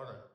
all right.